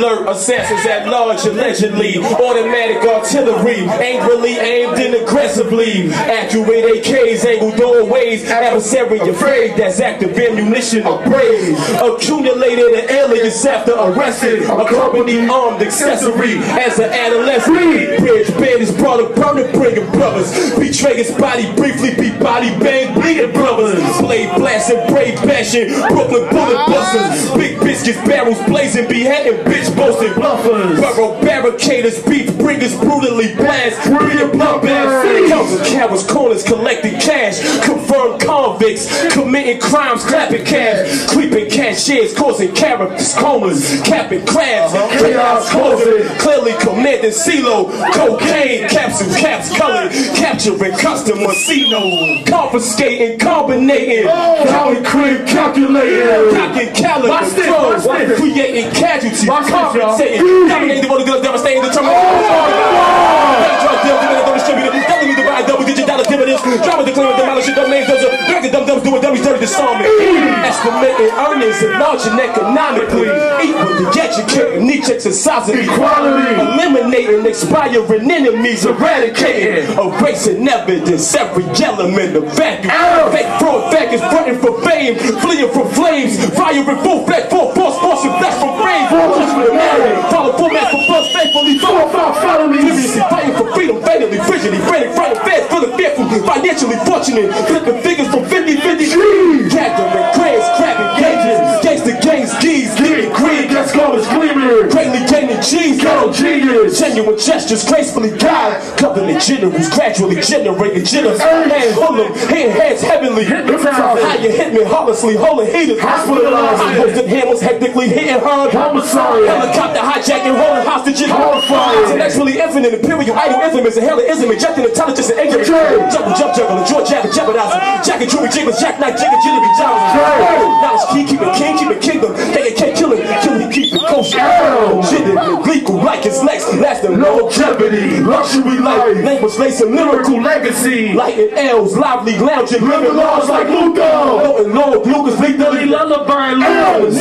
alert, assassins at large allegedly. Automatic artillery, angrily aimed and aggressively. Accurate AKs, angled doorways, adversary afraid. That's active ammunition of praise. Accumulated an alias after arrested. Accompanied armed accessory as an adolescent. Bridge bandits brought a burner, bringing brothers. Betray his body briefly, be body bang, bleeding brothers. Blade blasting, brave passion, Brooklyn bullet busters. Big biscuits, barrels blazing, beheading, bitch boasting bluffers. Burrow barricaders, beef bringers, brutally blast. Brilliant bloodbath. Counter cowards, corners, collecting cash. Confirmed convicts, committing crimes, clapping cash. Creeping cashiers, causing characters, comas, capping crabs. Uh-huh. Chaos causing, clearly commanding CeeLo. Cocaine, capsule, caps colored. Capturing customer CeeLo. Confiscating, carbonating. Oh. County crib, calculating. Packing calendar. Watch this, watch. Creating casualties. Watch this, y'all. Compensating. Dominating the world of guns, devastating, Estimating earnings and larging economically. Equally educating, niche exercising Equality. Eliminating expiring enemies, eradicating, erasing evidence, every element of vacuum. Fake fraud, faggots fronting for fame, fleeing from flames, firing full flesh, full force, forcing flesh from brain. Fortress with a man. Follow format for buzz faithfully, Four, five felonies. Seriously fighting for freedom, fatally, frigidly, frantic, frightened, fast, feeling fearful, financially fortunate, flipping figures from 50-50. Gathering genius. Genuine gestures gracefully guide Covenant generals gradually generating jitters Hand hold them, hand hands heavenly. How you hit me heartlessly, holding heaters Hospitalizing. I hosted hammers hectically hitting hard Homicide. Helicopter hijacking, holding hostages Horrifying. Intellectually infinite, imperial, idol, infamous, and heroism Injecting intelligence and ignorance. Jump, jump, juggling, jaw jabbing, jeopardizing Jacking, jewelry, jiggles, jackknife, jigger, jittery, jobs. Knowledge key, keeping king, keeping kingdom KKK killing, killing, keeping kosher Ow. Legal like his legs Lasting Longevity. Luxury life. Language lacing lyrical Lyrical legacy. Lighting L's, lively lounging Living laws like Lugo. Floating long, Lucas, legally Lullaby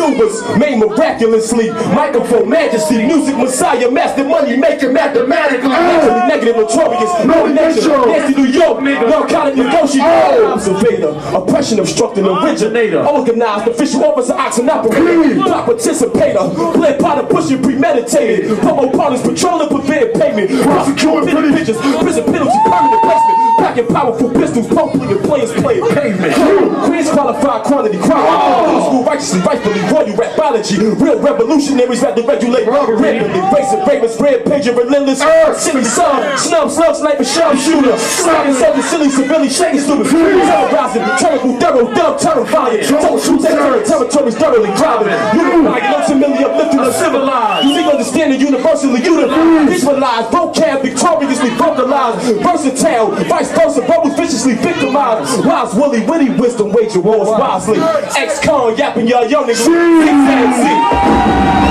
Maneuvers made miraculously. Microphone majesty, music messiah, master money making mathematically. Naturally negative, notorious. No nation. intro. Nancy New York, nigga. Narcotic negotiator. Oh. Observator. Oppression obstructing originator. Organized, official officer, oxen operator. Clean. Block participator. Play potter pushing premeditated. Promo partners patrolling, preventing payment. Prosecuting pretty- pictures. Powerful pistols, pokely and players playing Pavement. Queens qualified quantity crime. Oh. School righteously, rightfully, royal rapology. Real revolutionaries that to regulate rapidly. Racing, ravens, red pager, relentless. Earth. Silly son, snub, slug, sniper, sharpshooter. Sliding soldier, silly, civilian, shaking stupid. Terrorizing, terrible, thorough, dumb, terrifying. Total truth, territory, territories thoroughly driving. Unifying, ultimately uplifting the civilized. Unique understanding, universally unified. Visualize, vocab, victoriously vocalized. Versatile, vice versa, bubbles viciously victimized. Wise, woolly, witty, wisdom, wager wars wisely. Ex-con, yapping y'all young niggas.